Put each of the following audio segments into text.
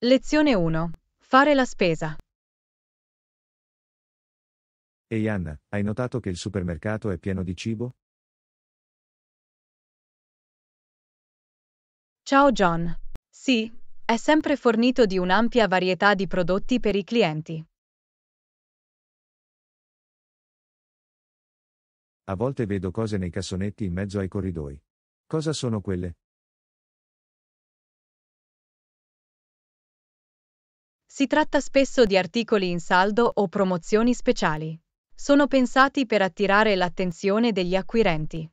Lezione 1. Fare la spesa. Ehi Anna, hai notato che il supermercato è pieno di cibo? Ciao John. Sì, è sempre fornito di un'ampia varietà di prodotti per i clienti. A volte vedo cose nei cassonetti in mezzo ai corridoi. Cosa sono quelle? Si tratta spesso di articoli in saldo o promozioni speciali. Sono pensati per attirare l'attenzione degli acquirenti.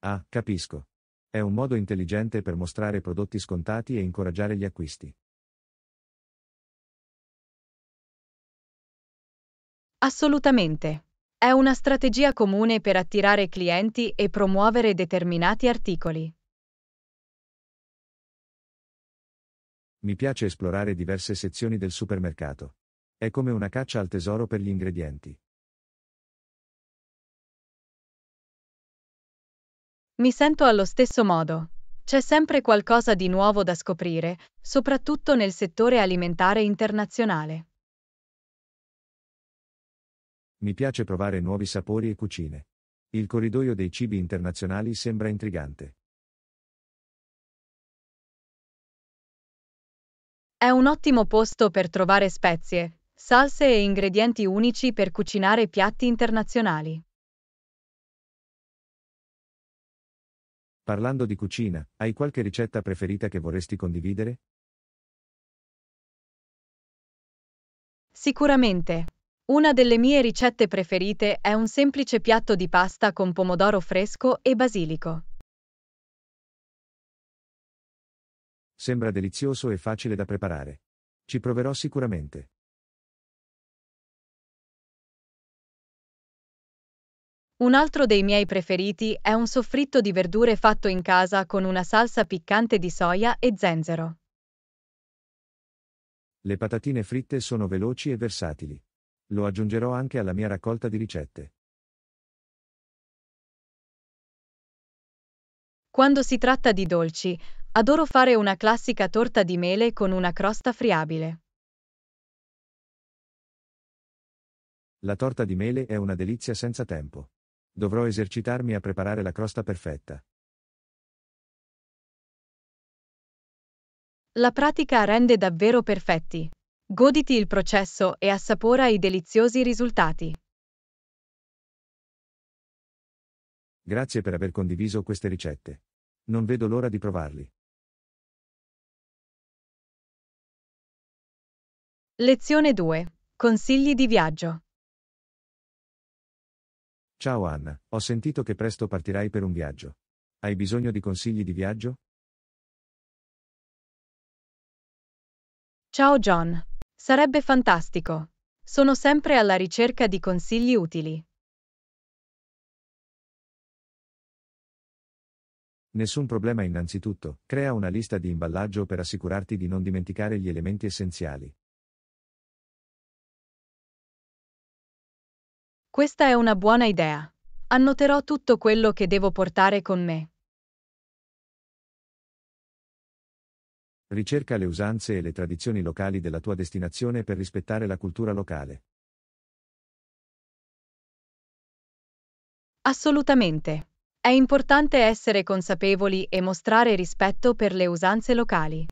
Ah, capisco. È un modo intelligente per mostrare prodotti scontati e incoraggiare gli acquisti. Assolutamente. È una strategia comune per attirare clienti e promuovere determinati articoli. Mi piace esplorare diverse sezioni del supermercato. È come una caccia al tesoro per gli ingredienti. Mi sento allo stesso modo. C'è sempre qualcosa di nuovo da scoprire, soprattutto nel settore alimentare internazionale. Mi piace provare nuovi sapori e cucine. Il corridoio dei cibi internazionali sembra intrigante. È un ottimo posto per trovare spezie, salse e ingredienti unici per cucinare piatti internazionali. Parlando di cucina, hai qualche ricetta preferita che vorresti condividere? Sicuramente. Una delle mie ricette preferite è un semplice piatto di pasta con pomodoro fresco e basilico. Sembra delizioso e facile da preparare. Ci proverò sicuramente. Un altro dei miei preferiti è un soffritto di verdure fatto in casa con una salsa piccante di soia e zenzero. Le patatine fritte sono veloci e versatili. Lo aggiungerò anche alla mia raccolta di ricette. Quando si tratta di dolci, adoro fare una classica torta di mele con una crosta friabile. La torta di mele è una delizia senza tempo. Dovrò esercitarmi a preparare la crosta perfetta. La pratica rende davvero perfetti. Goditi il processo e assapora i deliziosi risultati. Grazie per aver condiviso queste ricette. Non vedo l'ora di provarli. Lezione 2. Consigli di viaggio. Ciao Anna, ho sentito che presto partirai per un viaggio. Hai bisogno di consigli di viaggio? Ciao John. Sarebbe fantastico. Sono sempre alla ricerca di consigli utili. Nessun problema innanzitutto, crea una lista di imballaggio per assicurarti di non dimenticare gli elementi essenziali. Questa è una buona idea. Annoterò tutto quello che devo portare con me. Ricerca le usanze e le tradizioni locali della tua destinazione per rispettare la cultura locale. Assolutamente. È importante essere consapevoli e mostrare rispetto per le usanze locali.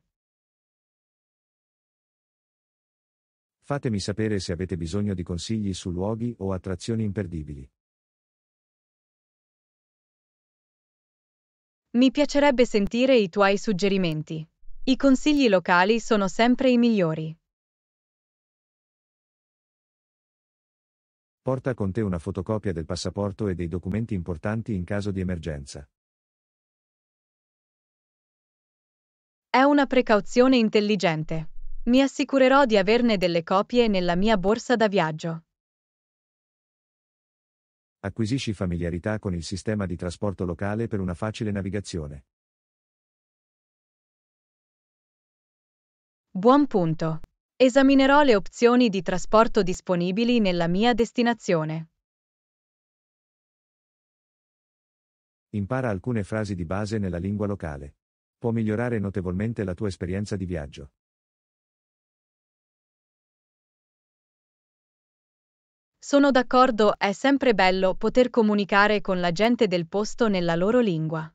Fatemi sapere se avete bisogno di consigli su luoghi o attrazioni imperdibili. Mi piacerebbe sentire i tuoi suggerimenti. I consigli locali sono sempre i migliori. Porta con te una fotocopia del passaporto e dei documenti importanti in caso di emergenza. È una precauzione intelligente. Mi assicurerò di averne delle copie nella mia borsa da viaggio. Acquisisci familiarità con il sistema di trasporto locale per una facile navigazione. Buon punto. Esaminerò le opzioni di trasporto disponibili nella mia destinazione. Impara alcune frasi di base nella lingua locale. Può migliorare notevolmente la tua esperienza di viaggio. Sono d'accordo, è sempre bello poter comunicare con la gente del posto nella loro lingua.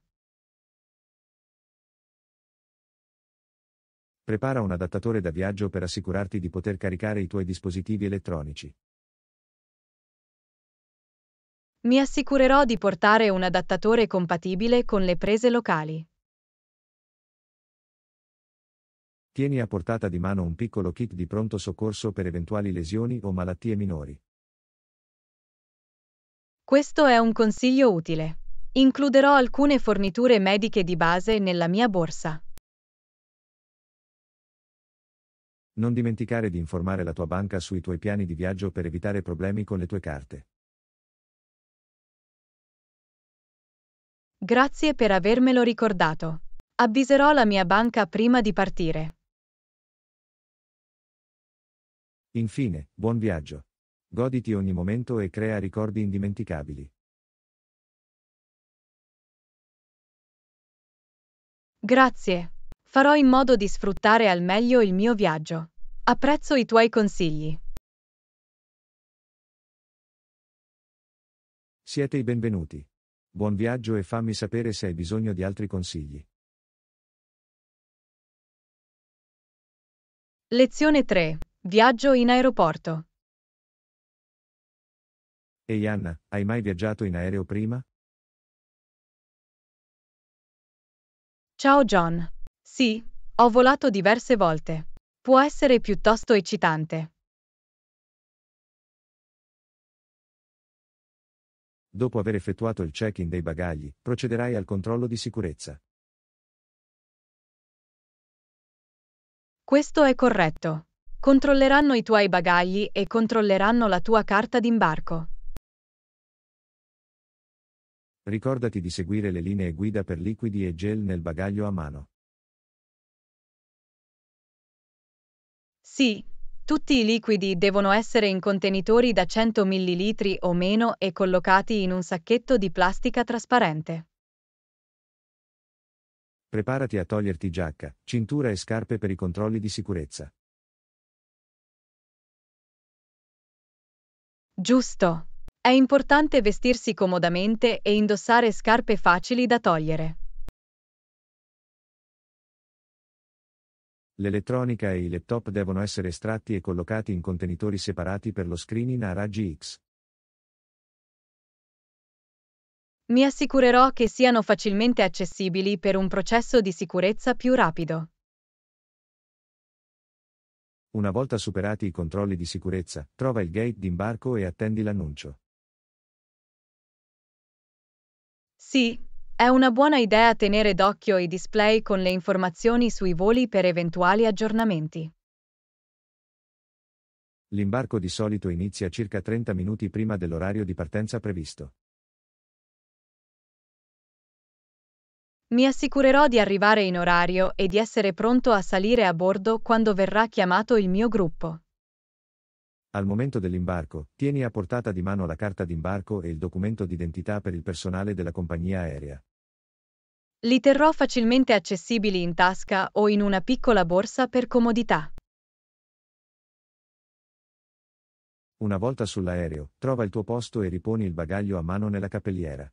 Prepara un adattatore da viaggio per assicurarti di poter caricare i tuoi dispositivi elettronici. Mi assicurerò di portare un adattatore compatibile con le prese locali. Tieni a portata di mano un piccolo kit di pronto soccorso per eventuali lesioni o malattie minori. Questo è un consiglio utile. Includerò alcune forniture mediche di base nella mia borsa. Non dimenticare di informare la tua banca sui tuoi piani di viaggio per evitare problemi con le tue carte. Grazie per avermelo ricordato. Avviserò la mia banca prima di partire. Infine, buon viaggio. Goditi ogni momento e crea ricordi indimenticabili. Grazie. Farò in modo di sfruttare al meglio il mio viaggio. Apprezzo i tuoi consigli. Siete i benvenuti. Buon viaggio e fammi sapere se hai bisogno di altri consigli. Lezione 3. Viaggio in aeroporto. Ehi Anna, hai mai viaggiato in aereo prima? Ciao John. Sì, ho volato diverse volte. Può essere piuttosto eccitante. Dopo aver effettuato il check-in dei bagagli, procederai al controllo di sicurezza. Questo è corretto. Controlleranno i tuoi bagagli e controlleranno la tua carta d'imbarco. Ricordati di seguire le linee guida per liquidi e gel nel bagaglio a mano. Sì, tutti i liquidi devono essere in contenitori da 100 ml o meno e collocati in un sacchetto di plastica trasparente. Preparati a toglierti giacca, cintura e scarpe per i controlli di sicurezza. Giusto. È importante vestirsi comodamente e indossare scarpe facili da togliere. L'elettronica e i laptop devono essere estratti e collocati in contenitori separati per lo screening a raggi X. Mi assicurerò che siano facilmente accessibili per un processo di sicurezza più rapido. Una volta superati i controlli di sicurezza, trova il gate d'imbarco e attendi l'annuncio. Sì, è una buona idea tenere d'occhio i display con le informazioni sui voli per eventuali aggiornamenti. L'imbarco di solito inizia circa 30 minuti prima dell'orario di partenza previsto. Mi assicurerò di arrivare in orario e di essere pronto a salire a bordo quando verrà chiamato il mio gruppo. Al momento dell'imbarco, tieni a portata di mano la carta d'imbarco e il documento d'identità per il personale della compagnia aerea. Li terrò facilmente accessibili in tasca o in una piccola borsa per comodità. Una volta sull'aereo, trova il tuo posto e riponi il bagaglio a mano nella cappelliera.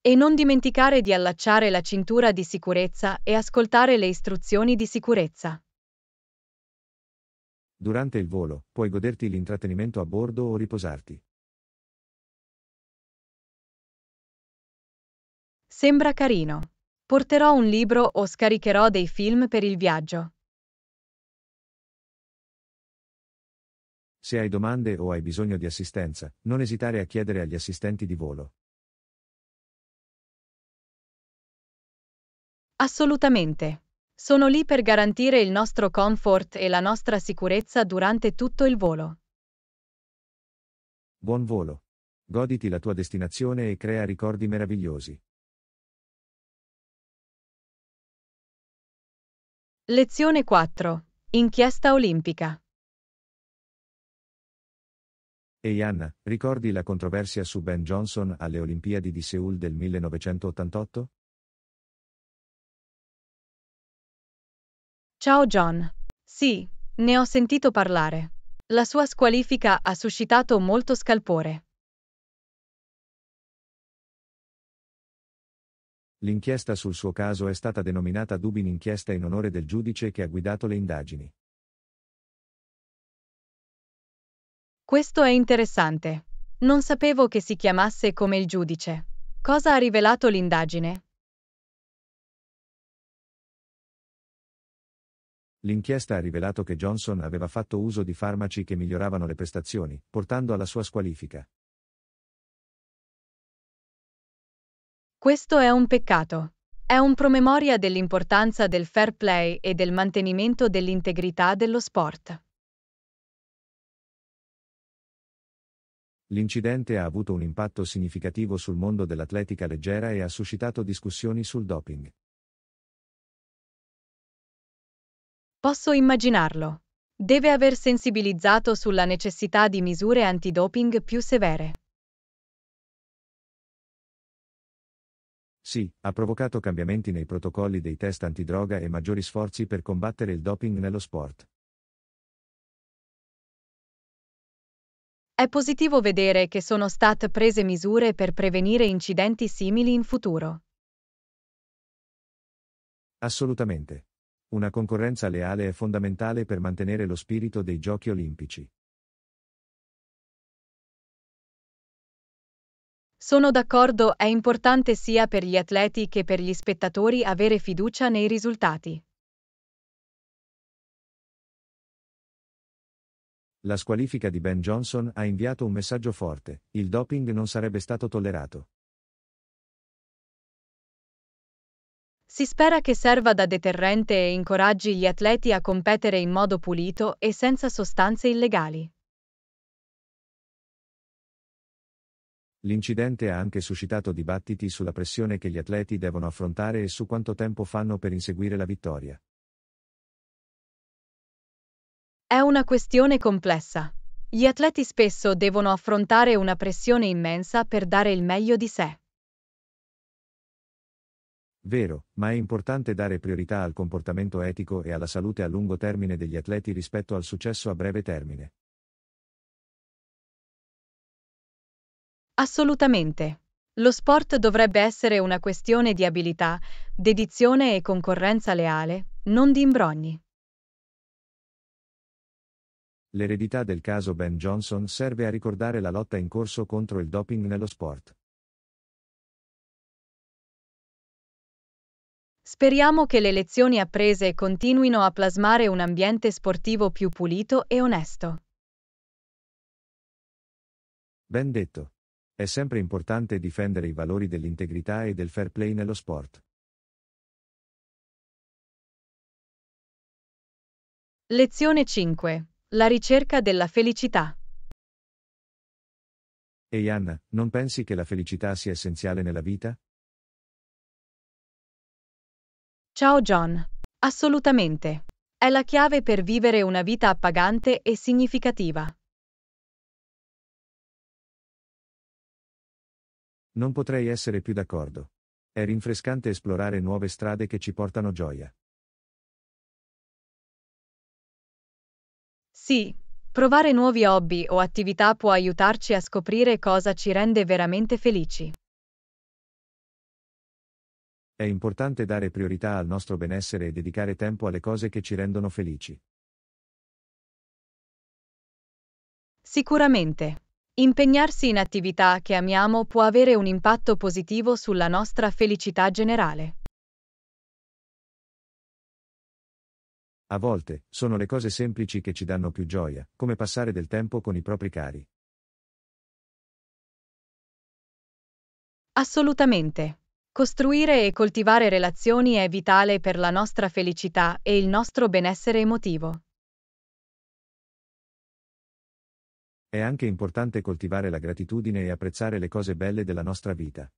E non dimenticare di allacciare la cintura di sicurezza e ascoltare le istruzioni di sicurezza. Durante il volo, puoi goderti l'intrattenimento a bordo o riposarti. Sembra carino. Porterò un libro o scaricherò dei film per il viaggio. Se hai domande o hai bisogno di assistenza, non esitare a chiedere agli assistenti di volo. Assolutamente. Sono lì per garantire il nostro comfort e la nostra sicurezza durante tutto il volo. Buon volo. Goditi la tua destinazione e crea ricordi meravigliosi. Lezione 4. Inchiesta olimpica. Ehi Anna, ricordi la controversia su Ben Johnson alle Olimpiadi di Seoul del 1988? Ciao John. Sì, ne ho sentito parlare. La sua squalifica ha suscitato molto scalpore. L'inchiesta sul suo caso è stata denominata Dubin inchiesta in onore del giudice che ha guidato le indagini. Questo è interessante. Non sapevo che si chiamasse come il giudice. Cosa ha rivelato l'indagine? L'inchiesta ha rivelato che Johnson aveva fatto uso di farmaci che miglioravano le prestazioni, portando alla sua squalifica. Questo è un peccato. È un promemoria dell'importanza del fair play e del mantenimento dell'integrità dello sport. L'incidente ha avuto un impatto significativo sul mondo dell'atletica leggera e ha suscitato discussioni sul doping. Posso immaginarlo. Deve aver sensibilizzato sulla necessità di misure antidoping più severe. Sì, ha provocato cambiamenti nei protocolli dei test antidroga e maggiori sforzi per combattere il doping nello sport. È positivo vedere che sono state prese misure per prevenire incidenti simili in futuro. Assolutamente. Una concorrenza leale è fondamentale per mantenere lo spirito dei giochi olimpici. Sono d'accordo, è importante sia per gli atleti che per gli spettatori avere fiducia nei risultati. La squalifica di Ben Johnson ha inviato un messaggio forte, il doping non sarebbe stato tollerato. Si spera che serva da deterrente e incoraggi gli atleti a competere in modo pulito e senza sostanze illegali. L'incidente ha anche suscitato dibattiti sulla pressione che gli atleti devono affrontare e su quanto tempo fanno per inseguire la vittoria. È una questione complessa. Gli atleti spesso devono affrontare una pressione immensa per dare il meglio di sé. Vero, ma è importante dare priorità al comportamento etico e alla salute a lungo termine degli atleti rispetto al successo a breve termine. Assolutamente. Lo sport dovrebbe essere una questione di abilità, dedizione e concorrenza leale, non di imbrogni. L'eredità del caso Ben Johnson serve a ricordare la lotta in corso contro il doping nello sport. Speriamo che le lezioni apprese continuino a plasmare un ambiente sportivo più pulito e onesto. Ben detto. È sempre importante difendere i valori dell'integrità e del fair play nello sport. Lezione 5. La ricerca della felicità. Ehi Anna, non pensi che la felicità sia essenziale nella vita? Ciao John. Assolutamente. È la chiave per vivere una vita appagante e significativa. Non potrei essere più d'accordo. È rinfrescante esplorare nuove strade che ci portano gioia. Sì, provare nuovi hobby o attività può aiutarci a scoprire cosa ci rende veramente felici. È importante dare priorità al nostro benessere e dedicare tempo alle cose che ci rendono felici. Sicuramente. Impegnarsi in attività che amiamo può avere un impatto positivo sulla nostra felicità generale. A volte, sono le cose semplici che ci danno più gioia, come passare del tempo con i propri cari. Assolutamente. Costruire e coltivare relazioni è vitale per la nostra felicità e il nostro benessere emotivo. È anche importante coltivare la gratitudine e apprezzare le cose belle della nostra vita.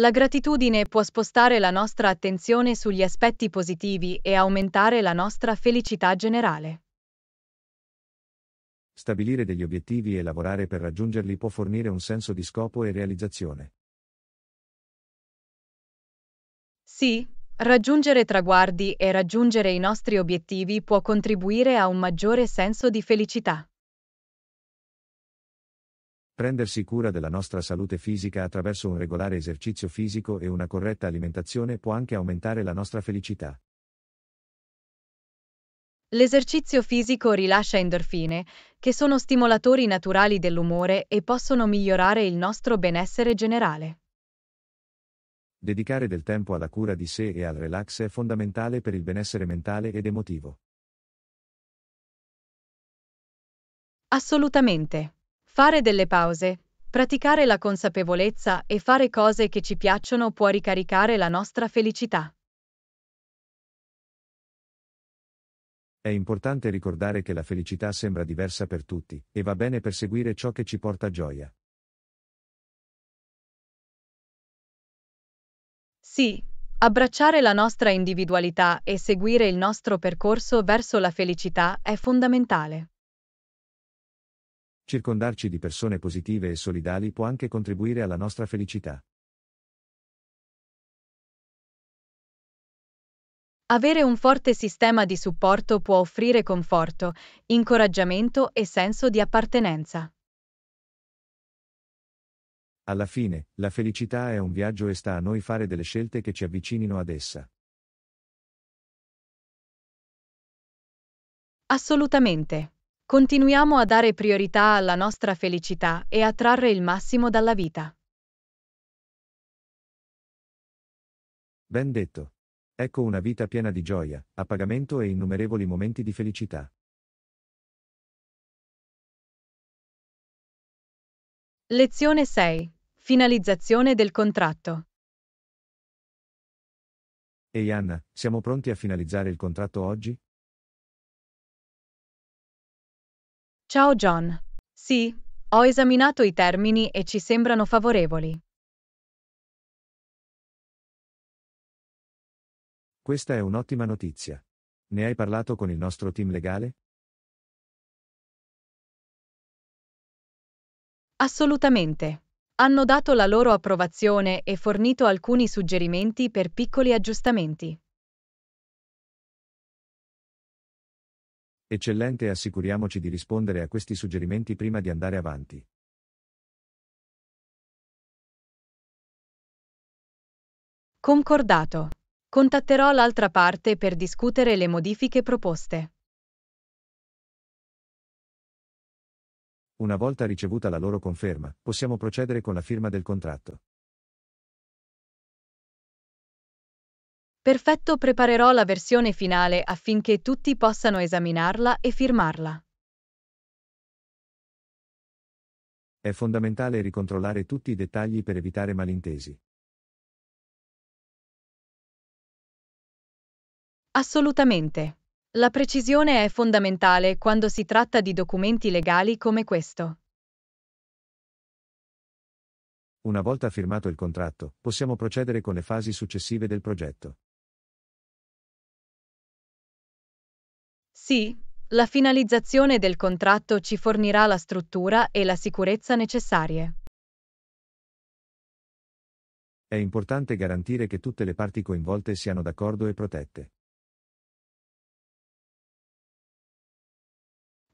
La gratitudine può spostare la nostra attenzione sugli aspetti positivi e aumentare la nostra felicità generale. Stabilire degli obiettivi e lavorare per raggiungerli può fornire un senso di scopo e realizzazione. Sì, raggiungere traguardi e raggiungere i nostri obiettivi può contribuire a un maggiore senso di felicità. Prendersi cura della nostra salute fisica attraverso un regolare esercizio fisico e una corretta alimentazione può anche aumentare la nostra felicità. L'esercizio fisico rilascia endorfine, che sono stimolatori naturali dell'umore e possono migliorare il nostro benessere generale. Dedicare del tempo alla cura di sé e al relax è fondamentale per il benessere mentale ed emotivo. Assolutamente. Fare delle pause, praticare la consapevolezza e fare cose che ci piacciono può ricaricare la nostra felicità. È importante ricordare che la felicità sembra diversa per tutti, e va bene perseguire ciò che ci porta gioia. Sì, abbracciare la nostra individualità e seguire il nostro percorso verso la felicità è fondamentale. Circondarci di persone positive e solidali può anche contribuire alla nostra felicità. Avere un forte sistema di supporto può offrire conforto, incoraggiamento e senso di appartenenza. Alla fine, la felicità è un viaggio e sta a noi fare delle scelte che ci avvicinino ad essa. Assolutamente. Continuiamo a dare priorità alla nostra felicità e a trarre il massimo dalla vita. Ben detto. Ecco una vita piena di gioia, appagamento e innumerevoli momenti di felicità. Lezione 6. Finalizzazione del contratto. Ehi Anna, siamo pronti a finalizzare il contratto oggi? Ciao John. Sì, ho esaminato i termini e ci sembrano favorevoli. Questa è un'ottima notizia. Ne hai parlato con il nostro team legale? Assolutamente. Hanno dato la loro approvazione e fornito alcuni suggerimenti per piccoli aggiustamenti. Eccellente assicuriamoci di rispondere a questi suggerimenti prima di andare avanti. Concordato. Contatterò l'altra parte per discutere le modifiche proposte. Una volta ricevuta la loro conferma, possiamo procedere con la firma del contratto. Perfetto, preparerò la versione finale affinché tutti possano esaminarla e firmarla. È fondamentale ricontrollare tutti i dettagli per evitare malintesi. Assolutamente. La precisione è fondamentale quando si tratta di documenti legali come questo. Una volta firmato il contratto, possiamo procedere con le fasi successive del progetto. Sì, la finalizzazione del contratto ci fornirà la struttura e la sicurezza necessarie. È importante garantire che tutte le parti coinvolte siano d'accordo e protette.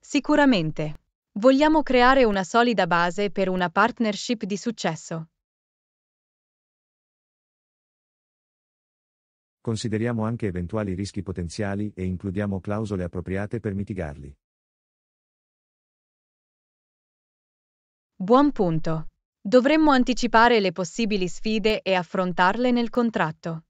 Sicuramente. Vogliamo creare una solida base per una partnership di successo. Consideriamo anche eventuali rischi potenziali e includiamo clausole appropriate per mitigarli. Buon punto. Dovremmo anticipare le possibili sfide e affrontarle nel contratto.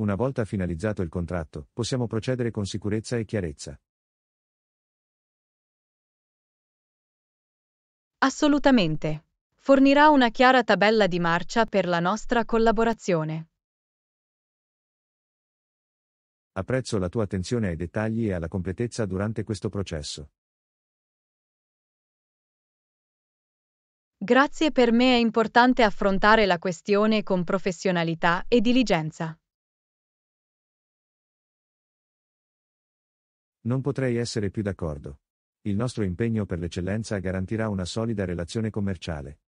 Una volta finalizzato il contratto, possiamo procedere con sicurezza e chiarezza. Assolutamente. Fornirà una chiara tabella di marcia per la nostra collaborazione. Apprezzo la tua attenzione ai dettagli e alla completezza durante questo processo. Grazie per me è importante affrontare la questione con professionalità e diligenza. Non potrei essere più d'accordo. Il nostro impegno per l'eccellenza garantirà una solida relazione commerciale.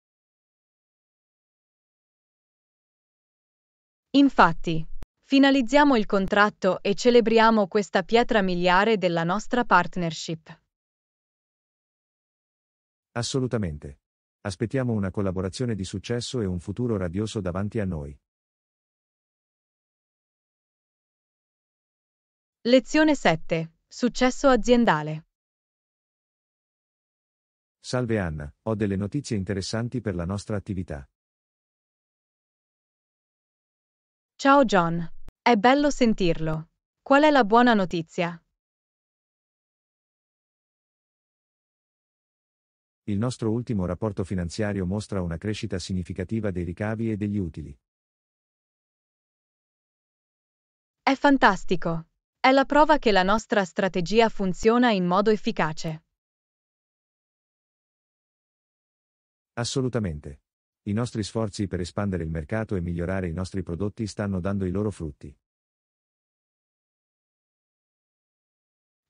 Infatti, finalizziamo il contratto e celebriamo questa pietra miliare della nostra partnership. Assolutamente. Aspettiamo una collaborazione di successo e un futuro radioso davanti a noi. Lezione 7. Successo aziendale. Salve Anna, ho delle notizie interessanti per la nostra attività. Ciao John. È bello sentirlo. Qual è la buona notizia? Il nostro ultimo rapporto finanziario mostra una crescita significativa dei ricavi e degli utili. È fantastico. È la prova che la nostra strategia funziona in modo efficace. Assolutamente. I nostri sforzi per espandere il mercato e migliorare i nostri prodotti stanno dando i loro frutti.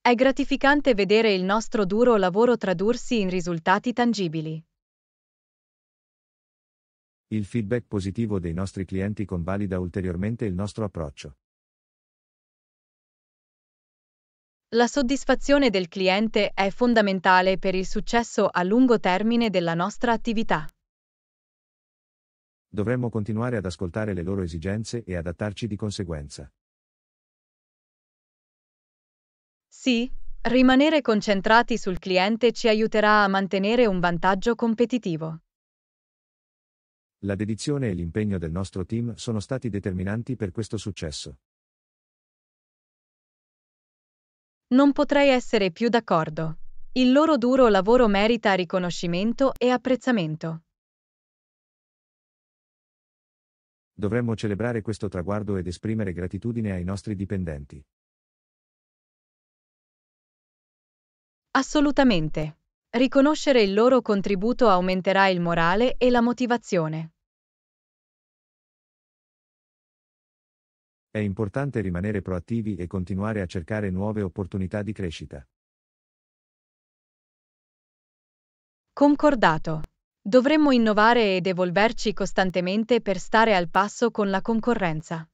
È gratificante vedere il nostro duro lavoro tradursi in risultati tangibili. Il feedback positivo dei nostri clienti convalida ulteriormente il nostro approccio. La soddisfazione del cliente è fondamentale per il successo a lungo termine della nostra attività. Dovremmo continuare ad ascoltare le loro esigenze e adattarci di conseguenza. Sì, rimanere concentrati sul cliente ci aiuterà a mantenere un vantaggio competitivo. La dedizione e l'impegno del nostro team sono stati determinanti per questo successo. Non potrei essere più d'accordo. Il loro duro lavoro merita riconoscimento e apprezzamento. Dovremmo celebrare questo traguardo ed esprimere gratitudine ai nostri dipendenti. Assolutamente. Riconoscere il loro contributo aumenterà il morale e la motivazione. È importante rimanere proattivi e continuare a cercare nuove opportunità di crescita. Concordato. Dovremmo innovare ed evolverci costantemente per stare al passo con la concorrenza.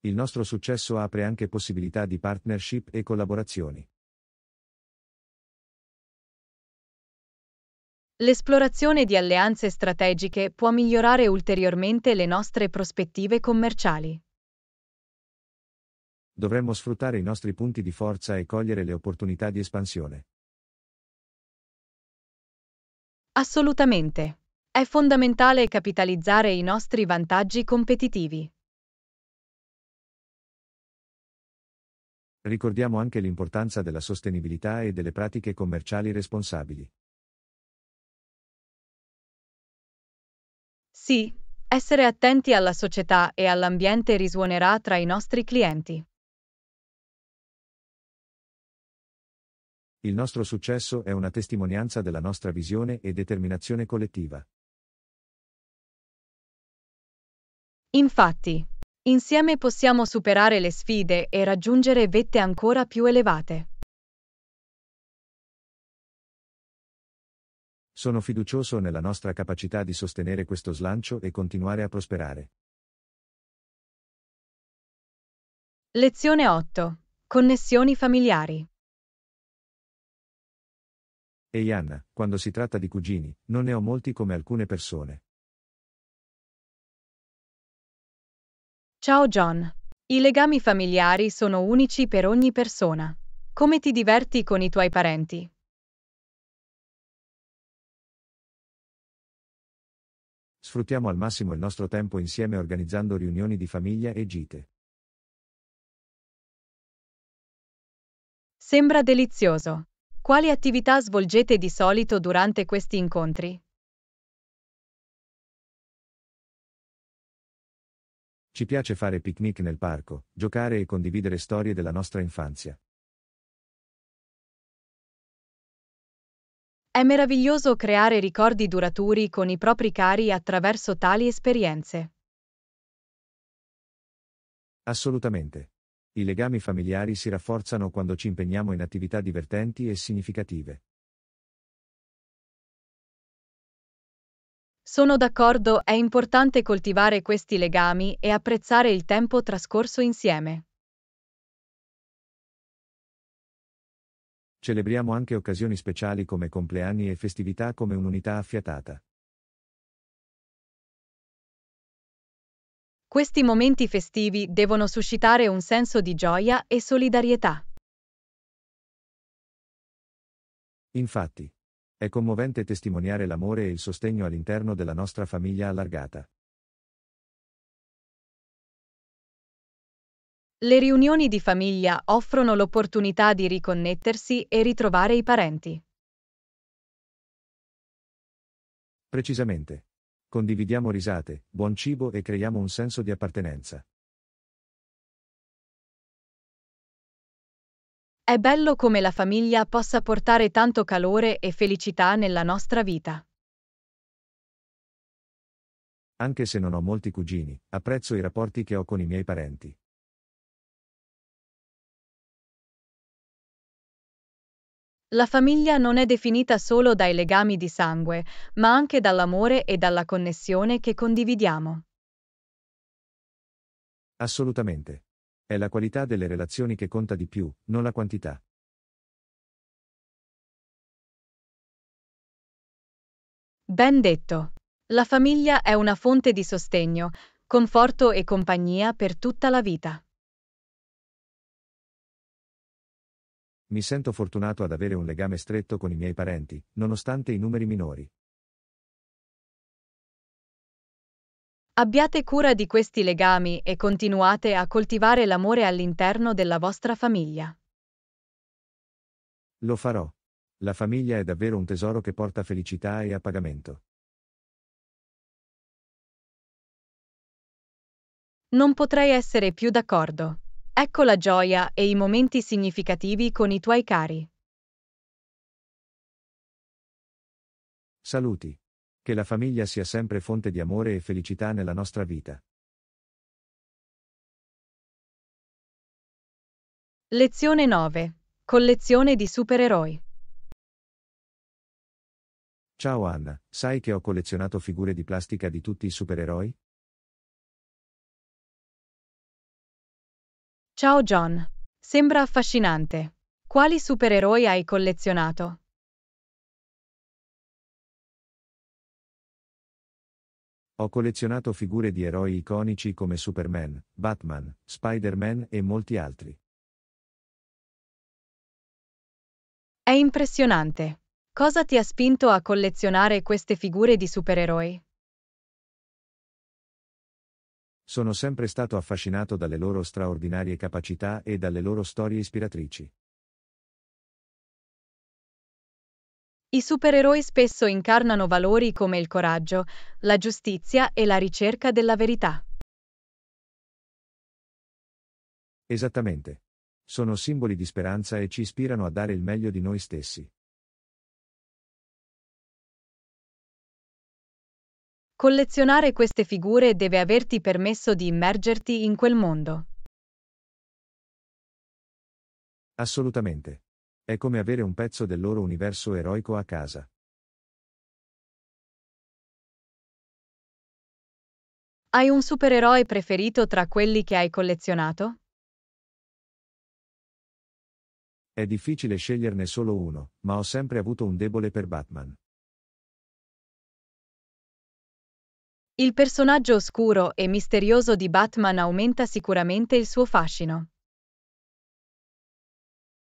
Il nostro successo apre anche possibilità di partnership e collaborazioni. L'esplorazione di alleanze strategiche può migliorare ulteriormente le nostre prospettive commerciali. Dovremmo sfruttare i nostri punti di forza e cogliere le opportunità di espansione. Assolutamente. È fondamentale capitalizzare i nostri vantaggi competitivi. Ricordiamo anche l'importanza della sostenibilità e delle pratiche commerciali responsabili. Sì, essere attenti alla società e all'ambiente risuonerà tra i nostri clienti. Il nostro successo è una testimonianza della nostra visione e determinazione collettiva. Infatti, insieme possiamo superare le sfide e raggiungere vette ancora più elevate. Sono fiducioso nella nostra capacità di sostenere questo slancio e continuare a prosperare. Lezione 8. Connessioni familiari. Ehi Anna, quando si tratta di cugini, non ne ho molti come alcune persone. Ciao John. I legami familiari sono unici per ogni persona. Come ti diverti con i tuoi parenti? Sfruttiamo al massimo il nostro tempo insieme organizzando riunioni di famiglia e gite. Sembra delizioso. Quali attività svolgete di solito durante questi incontri? Ci piace fare picnic nel parco, giocare e condividere storie della nostra infanzia. È meraviglioso creare ricordi duraturi con i propri cari attraverso tali esperienze. Assolutamente. I legami familiari si rafforzano quando ci impegniamo in attività divertenti e significative. Sono d'accordo, è importante coltivare questi legami e apprezzare il tempo trascorso insieme. Celebriamo anche occasioni speciali come compleanni e festività come un'unità affiatata. Questi momenti festivi devono suscitare un senso di gioia e solidarietà. Infatti, è commovente testimoniare l'amore e il sostegno all'interno della nostra famiglia allargata. Le riunioni di famiglia offrono l'opportunità di riconnettersi e ritrovare i parenti. Precisamente. Condividiamo risate, buon cibo e creiamo un senso di appartenenza. È bello come la famiglia possa portare tanto calore e felicità nella nostra vita. Anche se non ho molti cugini, apprezzo i rapporti che ho con i miei parenti. La famiglia non è definita solo dai legami di sangue, ma anche dall'amore e dalla connessione che condividiamo. Assolutamente. È la qualità delle relazioni che conta di più, non la quantità. Ben detto. La famiglia è una fonte di sostegno, conforto e compagnia per tutta la vita. Mi sento fortunato ad avere un legame stretto con i miei parenti, nonostante i numeri minori. Abbiate cura di questi legami e continuate a coltivare l'amore all'interno della vostra famiglia. Lo farò. La famiglia è davvero un tesoro che porta felicità e appagamento. Non potrei essere più d'accordo. Ecco la gioia e i momenti significativi con i tuoi cari. Saluti. Che la famiglia sia sempre fonte di amore e felicità nella nostra vita. Lezione 9. Collezione di supereroi. Ciao Anna, sai che ho collezionato figure di plastica di tutti i supereroi? Ciao John. Sembra affascinante. Quali supereroi hai collezionato? Ho collezionato figure di eroi iconici come Superman, Batman, Spider-Man e molti altri. È impressionante. Cosa ti ha spinto a collezionare queste figure di supereroi? Sono sempre stato affascinato dalle loro straordinarie capacità e dalle loro storie ispiratrici. I supereroi spesso incarnano valori come il coraggio, la giustizia e la ricerca della verità. Esattamente. Sono simboli di speranza e ci ispirano a dare il meglio di noi stessi. Collezionare queste figure deve averti permesso di immergerti in quel mondo. Assolutamente. È come avere un pezzo del loro universo eroico a casa. Hai un supereroe preferito tra quelli che hai collezionato? È difficile sceglierne solo uno, ma ho sempre avuto un debole per Batman. Il personaggio oscuro e misterioso di Batman aumenta sicuramente il suo fascino.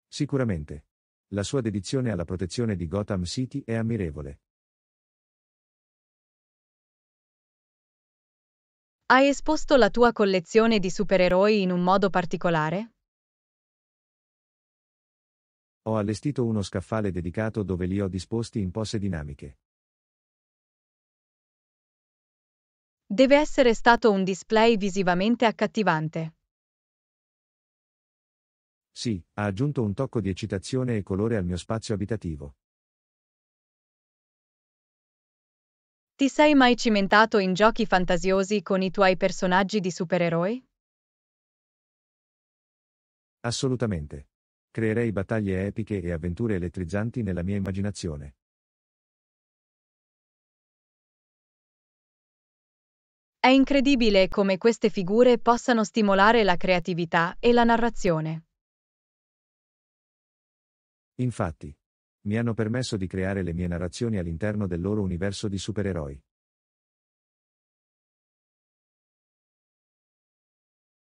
Sicuramente. La sua dedizione alla protezione di Gotham City è ammirevole. Hai esposto la tua collezione di supereroi in un modo particolare? Ho allestito uno scaffale dedicato dove li ho disposti in pose dinamiche. Deve essere stato un display visivamente accattivante. Sì, ha aggiunto un tocco di eccitazione e colore al mio spazio abitativo. Ti sei mai cimentato in giochi fantasiosi con i tuoi personaggi di supereroi? Assolutamente. Creerei battaglie epiche e avventure elettrizzanti nella mia immaginazione. È incredibile come queste figure possano stimolare la creatività e la narrazione. Infatti, mi hanno permesso di creare le mie narrazioni all'interno del loro universo di supereroi.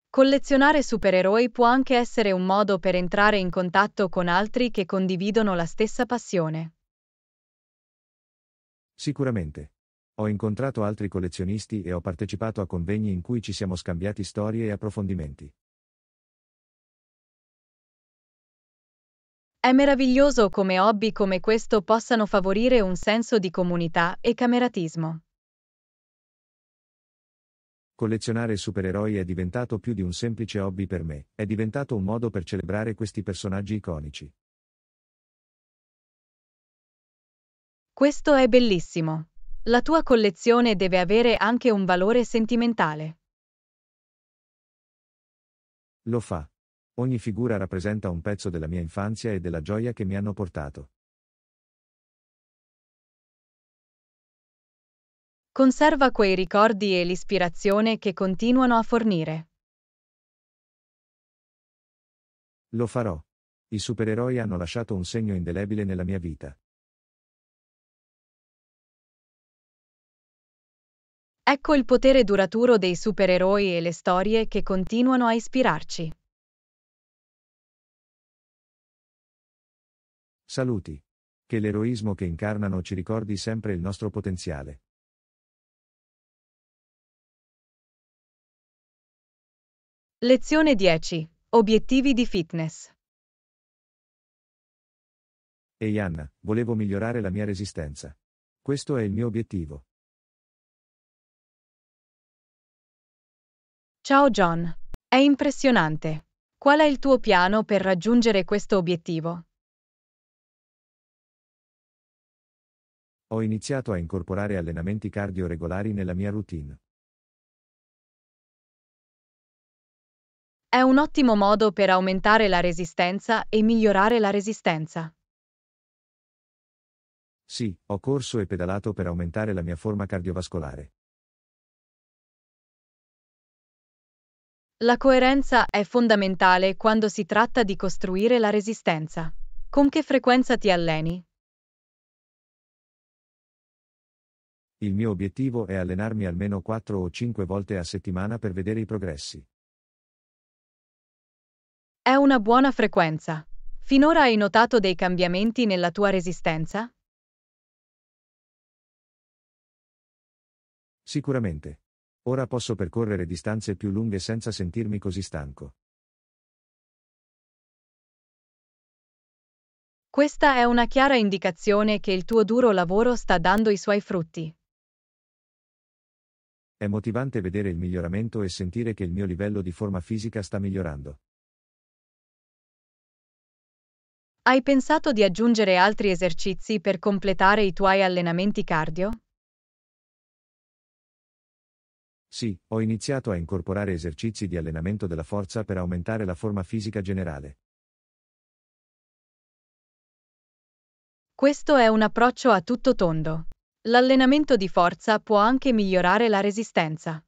Collezionare supereroi può anche essere un modo per entrare in contatto con altri che condividono la stessa passione. Sicuramente. Ho incontrato altri collezionisti e ho partecipato a convegni in cui ci siamo scambiati storie e approfondimenti. È meraviglioso come hobby come questo possano favorire un senso di comunità e cameratismo. Collezionare supereroi è diventato più di un semplice hobby per me, è diventato un modo per celebrare questi personaggi iconici. Questo è bellissimo. La tua collezione deve avere anche un valore sentimentale. Lo fa. Ogni figura rappresenta un pezzo della mia infanzia e della gioia che mi hanno portato. Conserva quei ricordi e l'ispirazione che continuano a fornire. Lo farò. I supereroi hanno lasciato un segno indelebile nella mia vita. Ecco il potere duraturo dei supereroi e le storie che continuano a ispirarci. Saluti. Che l'eroismo che incarnano ci ricordi sempre il nostro potenziale. Lezione 10. Obiettivi di fitness. Ehi Anna, volevo migliorare la mia resistenza. Questo è il mio obiettivo. Ciao John. È impressionante. Qual è il tuo piano per raggiungere questo obiettivo? Ho iniziato a incorporare allenamenti cardio regolari nella mia routine. È un ottimo modo per aumentare la resistenza e migliorare la resistenza. Sì, ho corso e pedalato per aumentare la mia forma cardiovascolare. La coerenza è fondamentale quando si tratta di costruire la resistenza. Con che frequenza ti alleni? Il mio obiettivo è allenarmi almeno 4 o 5 volte a settimana per vedere i progressi. È una buona frequenza. Finora hai notato dei cambiamenti nella tua resistenza? Sicuramente. Ora posso percorrere distanze più lunghe senza sentirmi così stanco. Questa è una chiara indicazione che il tuo duro lavoro sta dando i suoi frutti. È motivante vedere il miglioramento e sentire che il mio livello di forma fisica sta migliorando. Hai pensato di aggiungere altri esercizi per completare i tuoi allenamenti cardio? Sì, ho iniziato a incorporare esercizi di allenamento della forza per aumentare la forma fisica generale. Questo è un approccio a tutto tondo. L'allenamento di forza può anche migliorare la resistenza.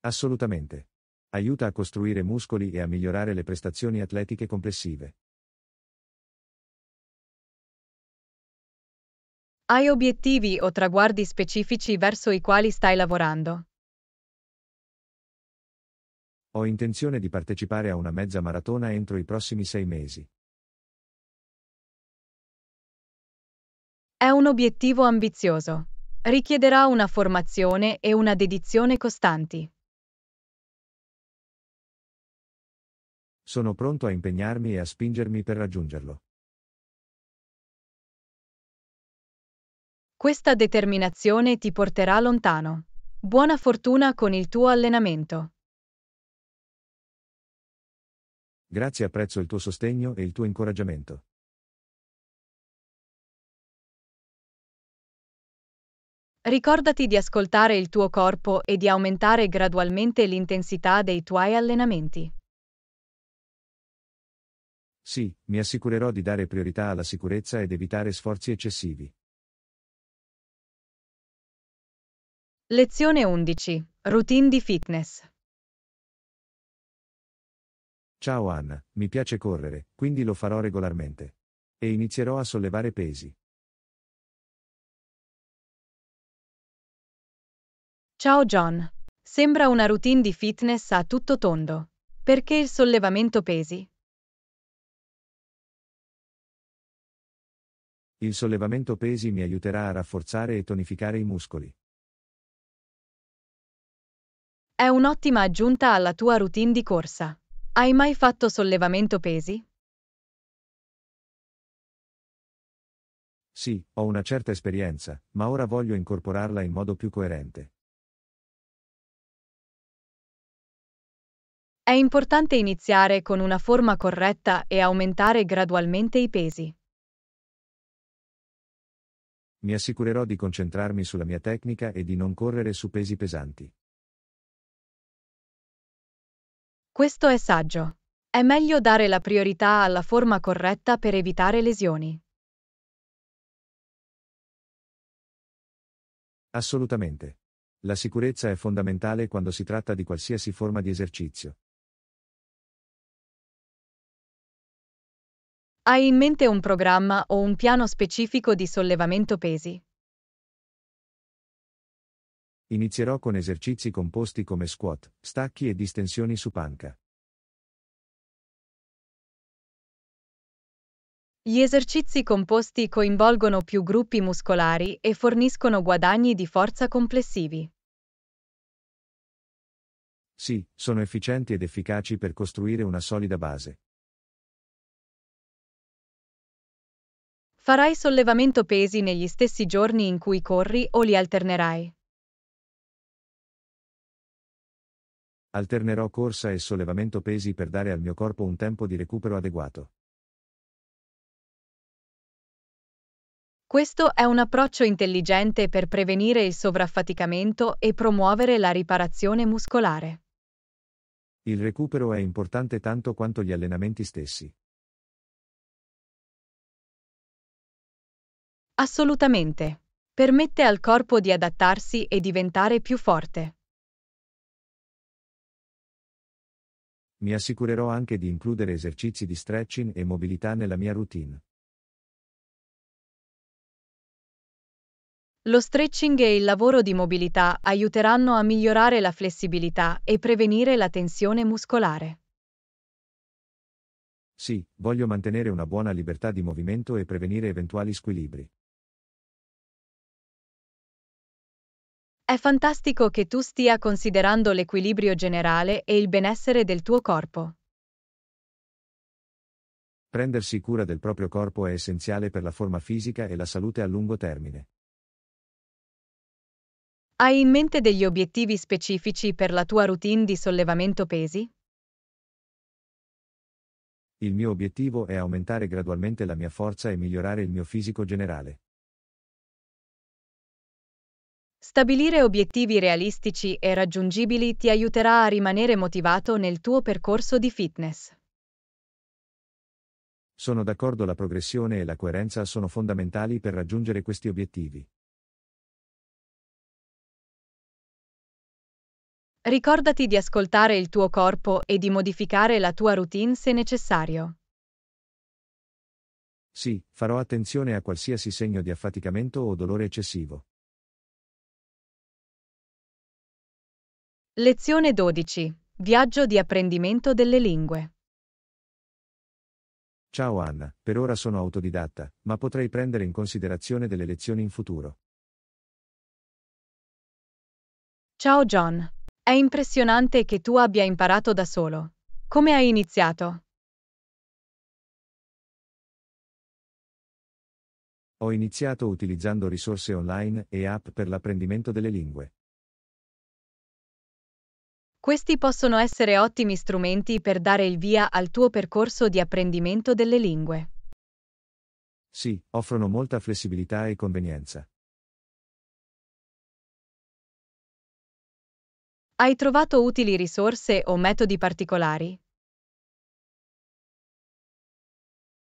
Assolutamente aiuta a costruire muscoli e a migliorare le prestazioni atletiche complessive. Hai obiettivi o traguardi specifici verso i quali stai lavorando? Ho intenzione di partecipare a una mezza maratona entro i prossimi sei mesi. È un obiettivo ambizioso. Richiederà una formazione e una dedizione costanti. Sono pronto a impegnarmi e a spingermi per raggiungerlo. Questa determinazione ti porterà lontano. Buona fortuna con il tuo allenamento. Grazie apprezzo il tuo sostegno e il tuo incoraggiamento. Ricordati di ascoltare il tuo corpo e di aumentare gradualmente l'intensità dei tuoi allenamenti. Sì, mi assicurerò di dare priorità alla sicurezza ed evitare sforzi eccessivi. Lezione 11. Routine di fitness. Ciao Anna, mi piace correre, quindi lo farò regolarmente. E inizierò a sollevare pesi. Ciao John. Sembra una routine di fitness a tutto tondo. Perché il sollevamento pesi? Il sollevamento pesi mi aiuterà a rafforzare e tonificare i muscoli. È un'ottima aggiunta alla tua routine di corsa. Hai mai fatto sollevamento pesi? Sì, ho una certa esperienza, ma ora voglio incorporarla in modo più coerente. È importante iniziare con una forma corretta e aumentare gradualmente i pesi. Mi assicurerò di concentrarmi sulla mia tecnica e di non correre su pesi pesanti. Questo è saggio. È meglio dare la priorità alla forma corretta per evitare lesioni. Assolutamente. La sicurezza è fondamentale quando si tratta di qualsiasi forma di esercizio. Hai in mente un programma o un piano specifico di sollevamento pesi? Inizierò con esercizi composti come squat, stacchi e distensioni su panca. Gli esercizi composti coinvolgono più gruppi muscolari e forniscono guadagni di forza complessivi. Sì, sono efficienti ed efficaci per costruire una solida base. Farai sollevamento pesi negli stessi giorni in cui corri o li alternerai? Alternerò corsa e sollevamento pesi per dare al mio corpo un tempo di recupero adeguato. Questo è un approccio intelligente per prevenire il sovraffaticamento e promuovere la riparazione muscolare. Il recupero è importante tanto quanto gli allenamenti stessi. Assolutamente. Permette al corpo di adattarsi e diventare più forte. Mi assicurerò anche di includere esercizi di stretching e mobilità nella mia routine. Lo stretching e il lavoro di mobilità aiuteranno a migliorare la flessibilità e prevenire la tensione muscolare. Sì, voglio mantenere una buona libertà di movimento e prevenire eventuali squilibri. È fantastico che tu stia considerando l'equilibrio generale e il benessere del tuo corpo. Prendersi cura del proprio corpo è essenziale per la forma fisica e la salute a lungo termine. Hai in mente degli obiettivi specifici per la tua routine di sollevamento pesi? Il mio obiettivo è aumentare gradualmente la mia forza e migliorare il mio fisico generale. Stabilire obiettivi realistici e raggiungibili ti aiuterà a rimanere motivato nel tuo percorso di fitness. Sono d'accordo la progressione e la coerenza sono fondamentali per raggiungere questi obiettivi. Ricordati di ascoltare il tuo corpo e di modificare la tua routine se necessario. Sì, farò attenzione a qualsiasi segno di affaticamento o dolore eccessivo. Lezione 12. Viaggio di apprendimento delle lingue. Ciao Anna, per ora sono autodidatta, ma potrei prendere in considerazione delle lezioni in futuro. Ciao John. È impressionante che tu abbia imparato da solo. Come hai iniziato? Ho iniziato utilizzando risorse online e app per l'apprendimento delle lingue. Questi possono essere ottimi strumenti per dare il via al tuo percorso di apprendimento delle lingue. Sì, offrono molta flessibilità e convenienza. Hai trovato utili risorse o metodi particolari?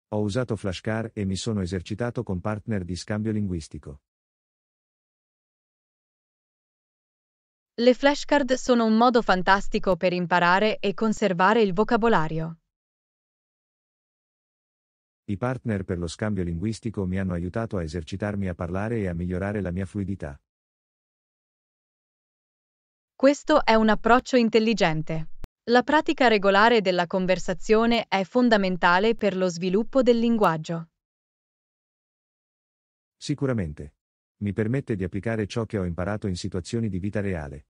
Ho usato flashcard e mi sono esercitato con partner di scambio linguistico. Le flashcard sono un modo fantastico per imparare e conservare il vocabolario. I partner per lo scambio linguistico mi hanno aiutato a esercitarmi a parlare e a migliorare la mia fluidità. Questo è un approccio intelligente. La pratica regolare della conversazione è fondamentale per lo sviluppo del linguaggio. Sicuramente. Mi permette di applicare ciò che ho imparato in situazioni di vita reale.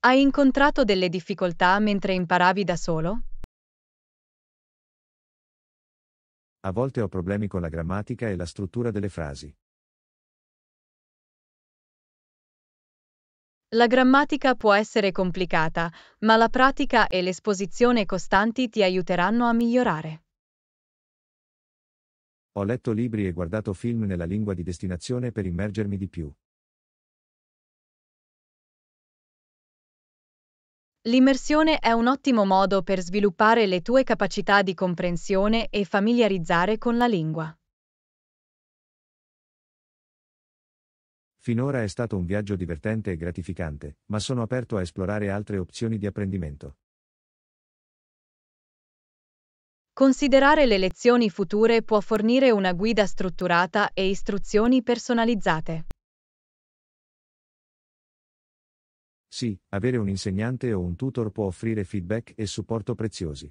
Hai incontrato delle difficoltà mentre imparavi da solo? A volte ho problemi con la grammatica e la struttura delle frasi. La grammatica può essere complicata, ma la pratica e l'esposizione costanti ti aiuteranno a migliorare. Ho letto libri e guardato film nella lingua di destinazione per immergermi di più. L'immersione è un ottimo modo per sviluppare le tue capacità di comprensione e familiarizzare con la lingua. Finora è stato un viaggio divertente e gratificante, ma sono aperto a esplorare altre opzioni di apprendimento. Considerare le lezioni future può fornire una guida strutturata e istruzioni personalizzate. Sì, avere un insegnante o un tutor può offrire feedback e supporto preziosi.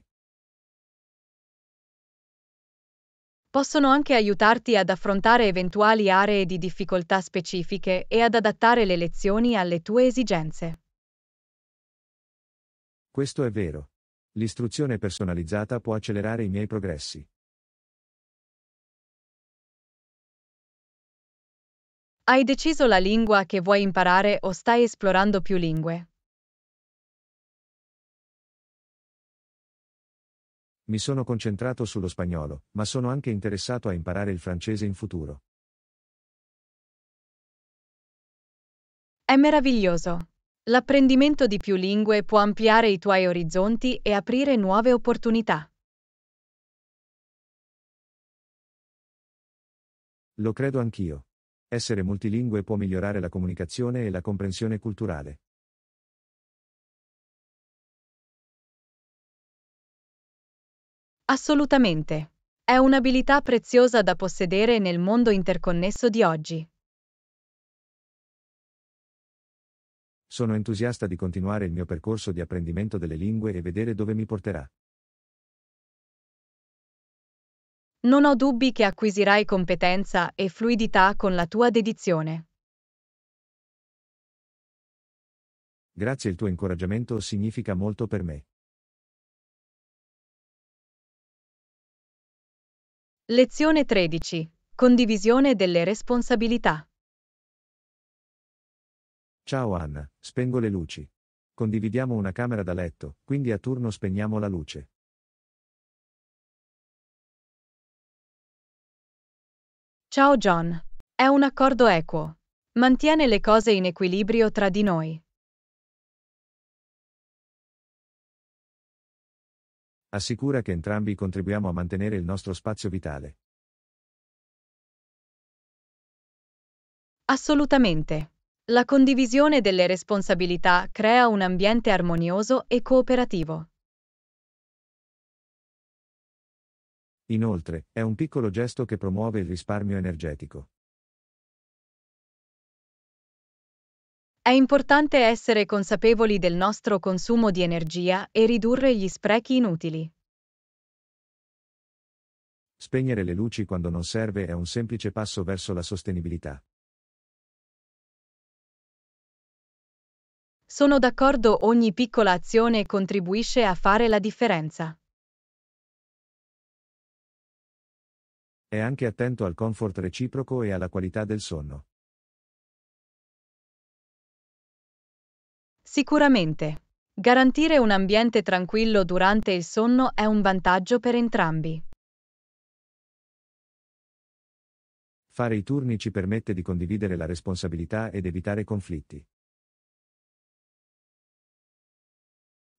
Possono anche aiutarti ad affrontare eventuali aree di difficoltà specifiche e ad adattare le lezioni alle tue esigenze. Questo è vero. L'istruzione personalizzata può accelerare i miei progressi. Hai deciso la lingua che vuoi imparare o stai esplorando più lingue? Mi sono concentrato sullo spagnolo, ma sono anche interessato a imparare il francese in futuro. È meraviglioso. L'apprendimento di più lingue può ampliare i tuoi orizzonti e aprire nuove opportunità. Lo credo anch'io. Essere multilingue può migliorare la comunicazione e la comprensione culturale. Assolutamente. È un'abilità preziosa da possedere nel mondo interconnesso di oggi. Sono entusiasta di continuare il mio percorso di apprendimento delle lingue e vedere dove mi porterà. Non ho dubbi che acquisirai competenza e fluidità con la tua dedizione. Grazie il tuo incoraggiamento significa molto per me. Lezione 13. Condivisione delle responsabilità. Ciao Anna, spengo le luci. Condividiamo una camera da letto, quindi a turno spegniamo la luce. Ciao John. È un accordo equo. Mantiene le cose in equilibrio tra di noi. Assicura che entrambi contribuiamo a mantenere il nostro spazio vitale. Assolutamente. La condivisione delle responsabilità crea un ambiente armonioso e cooperativo. Inoltre, è un piccolo gesto che promuove il risparmio energetico. È importante essere consapevoli del nostro consumo di energia e ridurre gli sprechi inutili. Spegnere le luci quando non serve è un semplice passo verso la sostenibilità. Sono d'accordo, ogni piccola azione contribuisce a fare la differenza. È anche attento al comfort reciproco e alla qualità del sonno. Sicuramente. Garantire un ambiente tranquillo durante il sonno è un vantaggio per entrambi. Fare i turni ci permette di condividere la responsabilità ed evitare conflitti.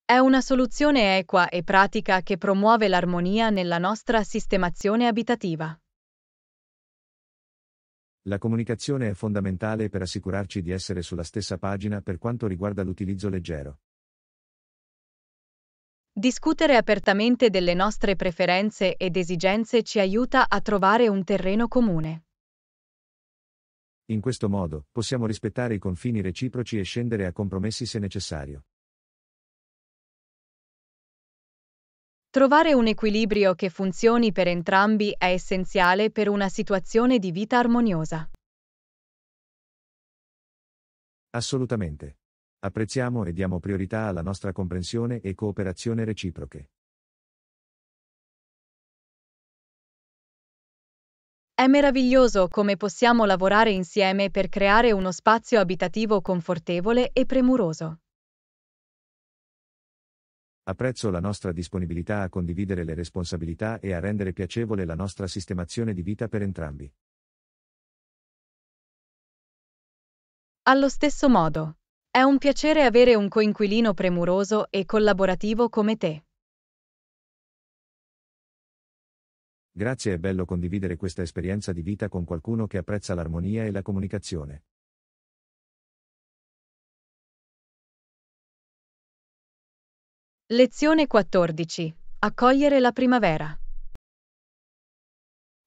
È una soluzione equa e pratica che promuove l'armonia nella nostra sistemazione abitativa. La comunicazione è fondamentale per assicurarci di essere sulla stessa pagina per quanto riguarda l'utilizzo leggero. Discutere apertamente delle nostre preferenze ed esigenze ci aiuta a trovare un terreno comune. In questo modo, possiamo rispettare i confini reciproci e scendere a compromessi se necessario. Trovare un equilibrio che funzioni per entrambi è essenziale per una situazione di vita armoniosa. Assolutamente. Apprezziamo e diamo priorità alla nostra comprensione e cooperazione reciproche. È meraviglioso come possiamo lavorare insieme per creare uno spazio abitativo confortevole e premuroso. Apprezzo la nostra disponibilità a condividere le responsabilità e a rendere piacevole la nostra sistemazione di vita per entrambi. Allo stesso modo, è un piacere avere un coinquilino premuroso e collaborativo come te. Grazie, è bello condividere questa esperienza di vita con qualcuno che apprezza l'armonia e la comunicazione. Lezione 14. Accogliere la primavera.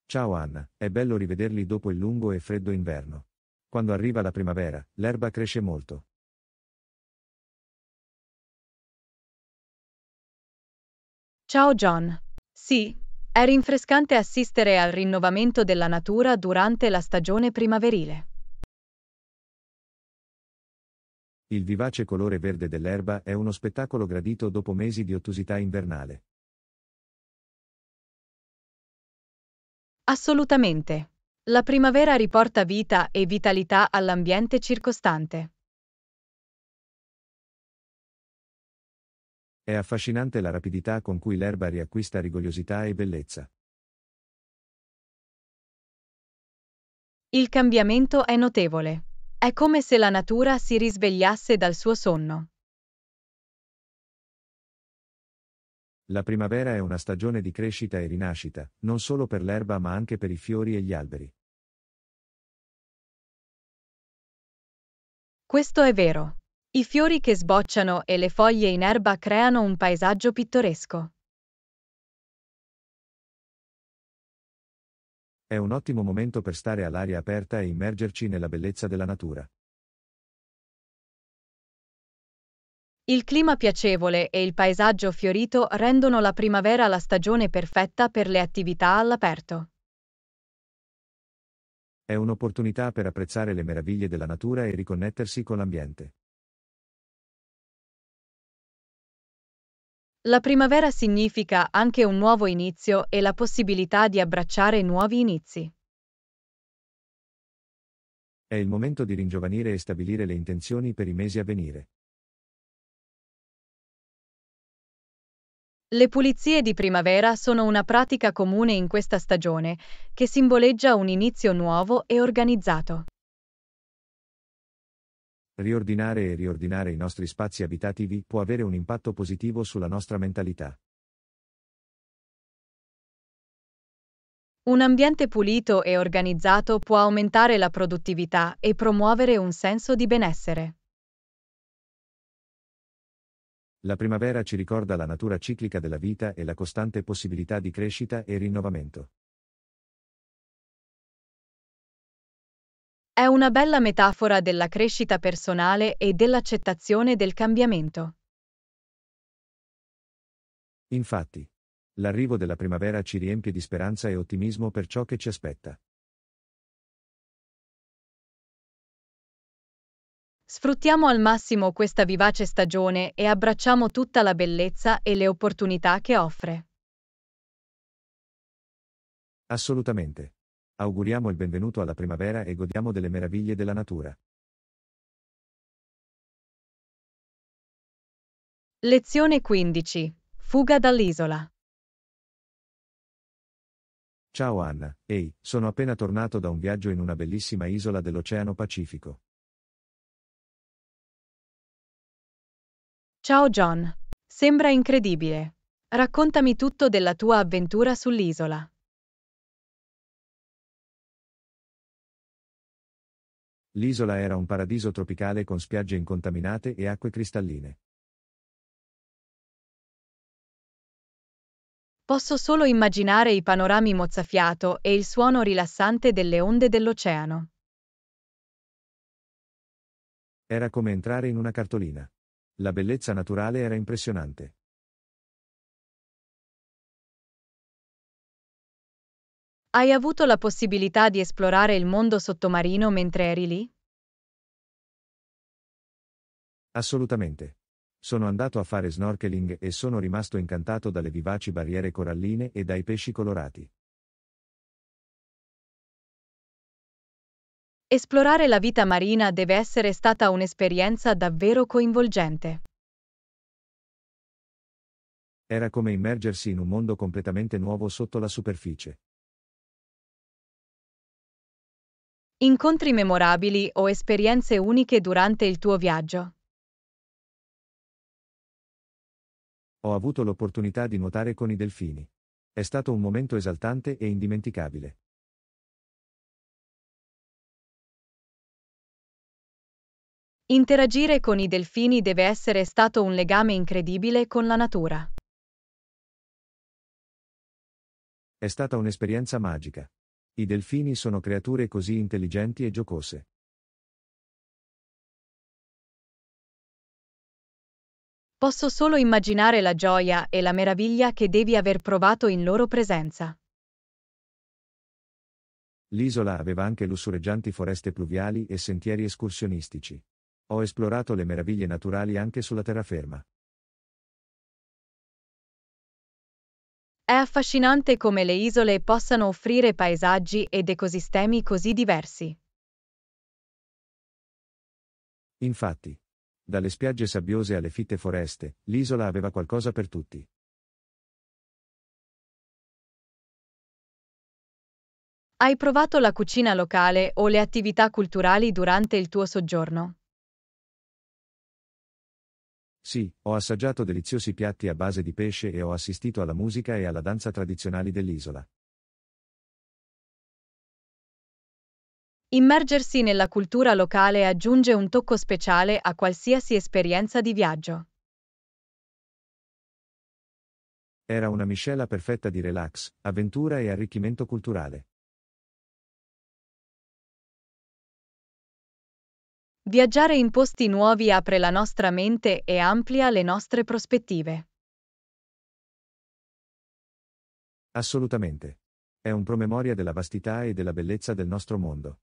Ciao Anna, è bello rivederli dopo il lungo e freddo inverno. Quando arriva la primavera, l'erba cresce molto. Ciao John. Sì, è rinfrescante assistere al rinnovamento della natura durante la stagione primaverile. Il vivace colore verde dell'erba è uno spettacolo gradito dopo mesi di ottusità invernale. Assolutamente. La primavera riporta vita e vitalità all'ambiente circostante. È affascinante la rapidità con cui l'erba riacquista rigogliosità e bellezza. Il cambiamento è notevole. È come se la natura si risvegliasse dal suo sonno. La primavera è una stagione di crescita e rinascita, non solo per l'erba ma anche per i fiori e gli alberi. Questo è vero. I fiori che sbocciano e le foglie in erba creano un paesaggio pittoresco. È un ottimo momento per stare all'aria aperta e immergerci nella bellezza della natura. Il clima piacevole e il paesaggio fiorito rendono la primavera la stagione perfetta per le attività all'aperto. È un'opportunità per apprezzare le meraviglie della natura e riconnettersi con l'ambiente. La primavera significa anche un nuovo inizio e la possibilità di abbracciare nuovi inizi. È il momento di ringiovanire e stabilire le intenzioni per i mesi a venire. Le pulizie di primavera sono una pratica comune in questa stagione, che simboleggia un inizio nuovo e organizzato. Riordinare e riordinare i nostri spazi abitativi può avere un impatto positivo sulla nostra mentalità. Un ambiente pulito e organizzato può aumentare la produttività e promuovere un senso di benessere. La primavera ci ricorda la natura ciclica della vita e la costante possibilità di crescita e rinnovamento. È una bella metafora della crescita personale e dell'accettazione del cambiamento. Infatti, l'arrivo della primavera ci riempie di speranza e ottimismo per ciò che ci aspetta. Sfruttiamo al massimo questa vivace stagione e abbracciamo tutta la bellezza e le opportunità che offre. Assolutamente. Auguriamo il benvenuto alla primavera e godiamo delle meraviglie della natura. Lezione 15. Fuga dall'isola. Ciao Anna, ehi, sono appena tornato da un viaggio in una bellissima isola dell'Oceano Pacifico. Ciao John. Sembra incredibile. Raccontami tutto della tua avventura sull'isola. L'isola era un paradiso tropicale con spiagge incontaminate e acque cristalline. Posso solo immaginare i panorami mozzafiato e il suono rilassante delle onde dell'oceano. Era come entrare in una cartolina. La bellezza naturale era impressionante. Hai avuto la possibilità di esplorare il mondo sottomarino mentre eri lì? Assolutamente. Sono andato a fare snorkeling e sono rimasto incantato dalle vivaci barriere coralline e dai pesci colorati. Esplorare la vita marina deve essere stata un'esperienza davvero coinvolgente. Era come immergersi in un mondo completamente nuovo sotto la superficie. Incontri memorabili o esperienze uniche durante il tuo viaggio. Ho avuto l'opportunità di nuotare con i delfini. È stato un momento esaltante e indimenticabile. Interagire con i delfini deve essere stato un legame incredibile con la natura. È stata un'esperienza magica. I delfini sono creature così intelligenti e giocose. Posso solo immaginare la gioia e la meraviglia che devi aver provato in loro presenza. L'isola aveva anche lussureggianti foreste pluviali e sentieri escursionistici. Ho esplorato le meraviglie naturali anche sulla terraferma. È affascinante come le isole possano offrire paesaggi ed ecosistemi così diversi. Infatti, dalle spiagge sabbiose alle fitte foreste, l'isola aveva qualcosa per tutti. Hai provato la cucina locale o le attività culturali durante il tuo soggiorno? Sì, ho assaggiato deliziosi piatti a base di pesce e ho assistito alla musica e alla danza tradizionali dell'isola. Immergersi nella cultura locale aggiunge un tocco speciale a qualsiasi esperienza di viaggio. Era una miscela perfetta di relax, avventura e arricchimento culturale. Viaggiare in posti nuovi apre la nostra mente e amplia le nostre prospettive. Assolutamente. È un promemoria della vastità e della bellezza del nostro mondo.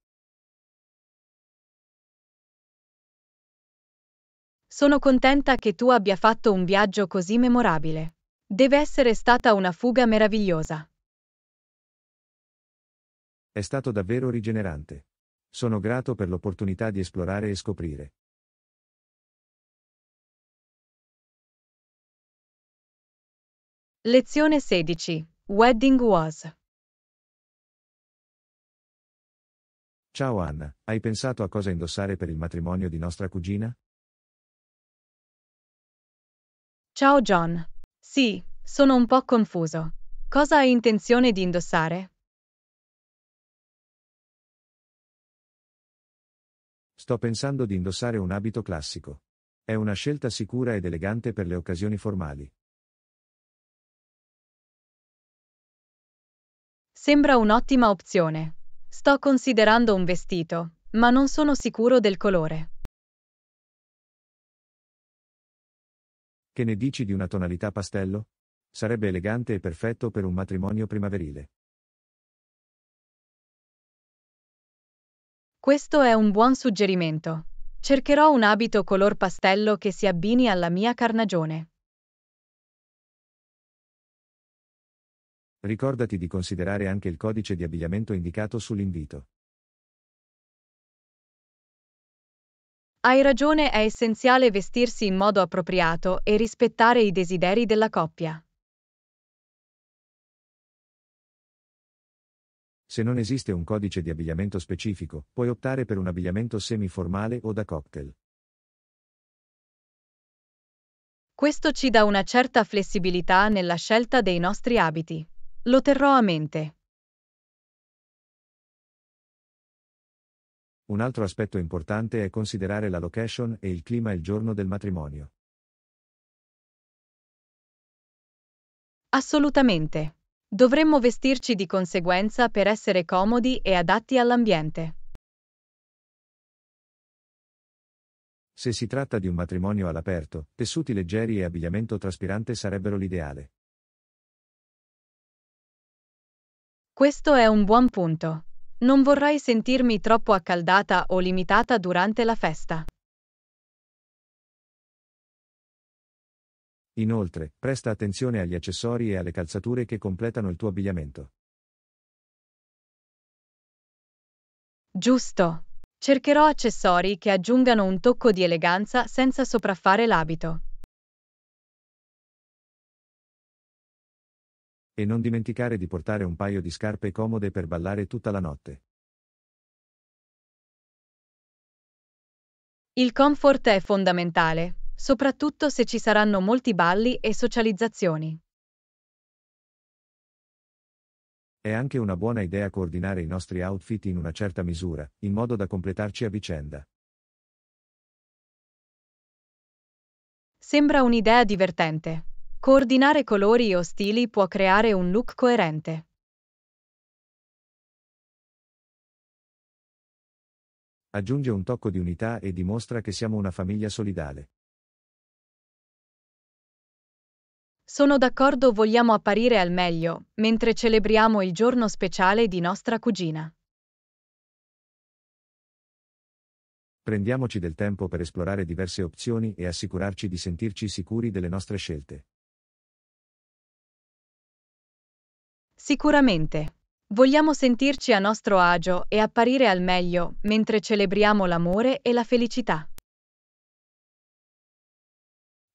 Sono contenta che tu abbia fatto un viaggio così memorabile. Deve essere stata una fuga meravigliosa. È stato davvero rigenerante. Sono grato per l'opportunità di esplorare e scoprire. Lezione 16. Wedding was. Ciao Anna, hai pensato a cosa indossare per il matrimonio di nostra cugina? Ciao John. Sì, sono un po' confuso. Cosa hai intenzione di indossare? Sto pensando di indossare un abito classico. È una scelta sicura ed elegante per le occasioni formali. Sembra un'ottima opzione. Sto considerando un vestito, ma non sono sicuro del colore. Che ne dici di una tonalità pastello? Sarebbe elegante e perfetto per un matrimonio primaverile. Questo è un buon suggerimento. Cercherò un abito color pastello che si abbini alla mia carnagione. Ricordati di considerare anche il codice di abbigliamento indicato sull'invito. Hai ragione, è essenziale vestirsi in modo appropriato e rispettare i desideri della coppia. Se non esiste un codice di abbigliamento specifico, puoi optare per un abbigliamento semi-formale o da cocktail. Questo ci dà una certa flessibilità nella scelta dei nostri abiti. Lo terrò a mente. Un altro aspetto importante è considerare la location e il clima il giorno del matrimonio. Assolutamente. Dovremmo vestirci di conseguenza per essere comodi e adatti all'ambiente. Se si tratta di un matrimonio all'aperto, tessuti leggeri e abbigliamento traspirante sarebbero l'ideale. Questo è un buon punto. Non vorrei sentirmi troppo accaldata o limitata durante la festa. Inoltre, presta attenzione agli accessori e alle calzature che completano il tuo abbigliamento. Giusto. Cercherò accessori che aggiungano un tocco di eleganza senza sopraffare l'abito. E non dimenticare di portare un paio di scarpe comode per ballare tutta la notte. Il comfort è fondamentale, soprattutto se ci saranno molti balli e socializzazioni. È anche una buona idea coordinare i nostri outfit in una certa misura, in modo da completarci a vicenda. Sembra un'idea divertente. Coordinare colori o stili può creare un look coerente. Aggiunge un tocco di unità e dimostra che siamo una famiglia solidale. Sono d'accordo vogliamo apparire al meglio, mentre celebriamo il giorno speciale di nostra cugina. Prendiamoci del tempo per esplorare diverse opzioni e assicurarci di sentirci sicuri delle nostre scelte. Sicuramente. Vogliamo sentirci a nostro agio e apparire al meglio mentre celebriamo l'amore e la felicità.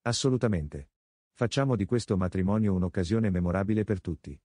Assolutamente. Facciamo di questo matrimonio un'occasione memorabile per tutti.